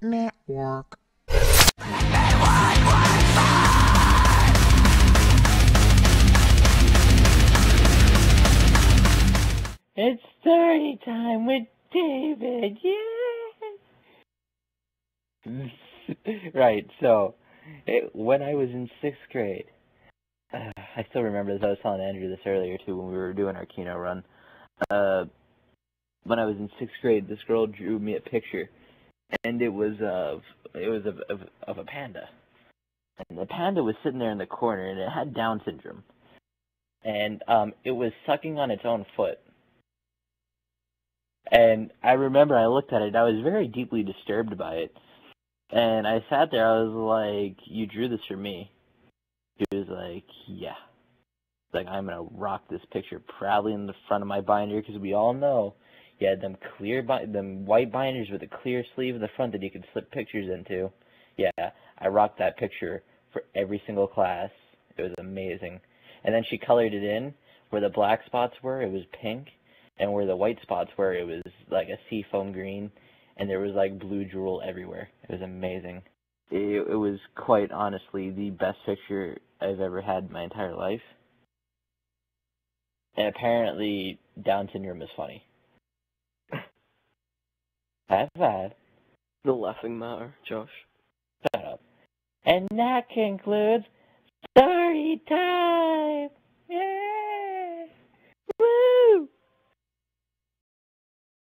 Network. It's story time with David. Yeah. right. So, it, when I was in sixth grade, uh, I still remember this. I was telling Andrew this earlier too when we were doing our Kino run. Uh, when I was in sixth grade, this girl drew me a picture, and it was of it was of of, of a panda, and the panda was sitting there in the corner, and it had Down syndrome, and um, it was sucking on its own foot. And I remember I looked at it, I was very deeply disturbed by it. And I sat there, I was like, You drew this for me. He was like, Yeah. Like, I'm going to rock this picture proudly in the front of my binder because we all know had them clear, bi- them white binders with a clear sleeve in the front that you could slip pictures into. Yeah, I rocked that picture for every single class. It was amazing. And then she colored it in where the black spots were, it was pink and where the white spots were, it was like a seafoam green, and there was like blue drool everywhere. It was amazing. It, it was quite honestly the best picture I've ever had in my entire life. And apparently, Down syndrome is funny. High five. The laughing matter, Josh. Shut up. And that concludes story time.